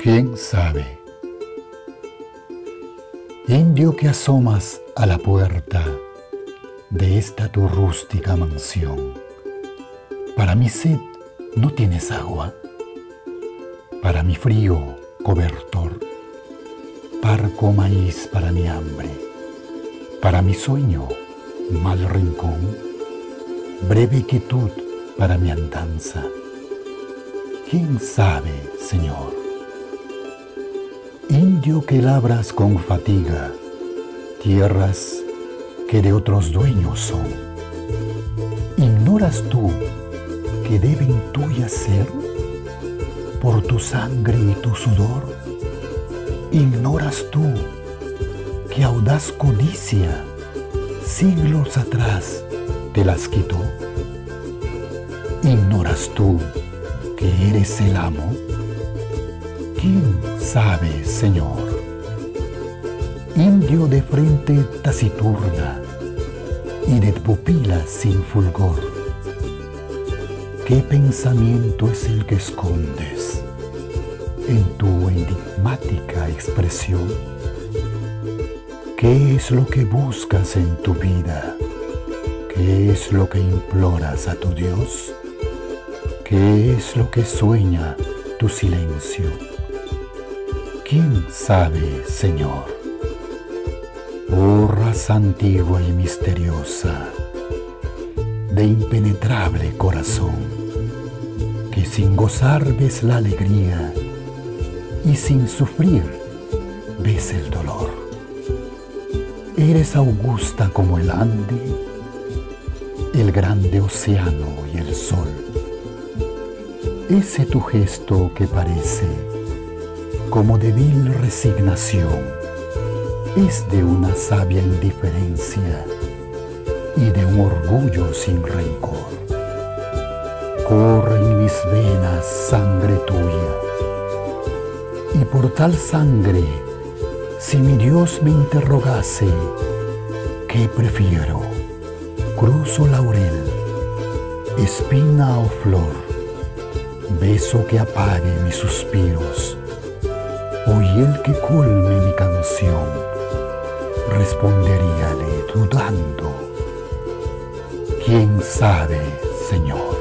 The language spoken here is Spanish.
¿Quién sabe? Indio que asomas a la puerta de esta tu rústica mansión. Para mi sed no tienes agua, para mi frío cobertor, parco maíz para mi hambre, para mi sueño mal rincón, breve quietud para mi andanza. ¿Quién sabe, Señor? Indio que labras con fatiga, tierras que de otros dueños son. ¿Ignoras tú que deben tuyas ser por tu sangre y tu sudor? ¿Ignoras tú que audaz codicia siglos atrás te las quitó? ¿Ignoras tú que eres el amo? ¿Quién sabe, Señor? Indio de frente taciturna y de pupilas sin fulgor. ¿Qué pensamiento es el que escondes en tu enigmática expresión? ¿Qué es lo que buscas en tu vida? ¿Qué es lo que imploras a tu Dios? ¿Qué es lo que sueña tu silencio? ¿Quién sabe, Señor? Oh raza antigua y misteriosa, de impenetrable corazón, que sin gozar ves la alegría y sin sufrir ves el dolor. Eres augusta como el Ande, el grande océano y el sol ese tu gesto que parece como de vil resignación es de una sabia indiferencia y de un orgullo sin rencor. Corre en mis venas sangre tuya y por tal sangre, si mi Dios me interrogase, ¿qué prefiero? ¿Cruzo laurel, espina o flor? beso que apague mis suspiros, el que colme mi canción, responderíale dudando, ¿quién sabe, Señor?